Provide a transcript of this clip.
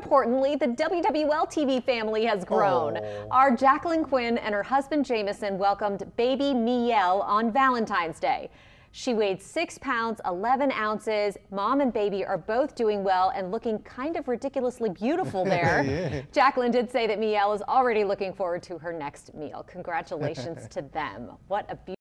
importantly, the WWL TV family has grown. Oh. Our Jacqueline Quynh and her husband Jameson welcomed baby Maelle on Valentine's Day. She weighed 6 pounds, 11 ounces. Mom and baby are both doing well and looking kind of ridiculously beautiful there. yeah. Jacqueline did say that Maelle is already looking forward to her next meal. Congratulations to them. What a beautiful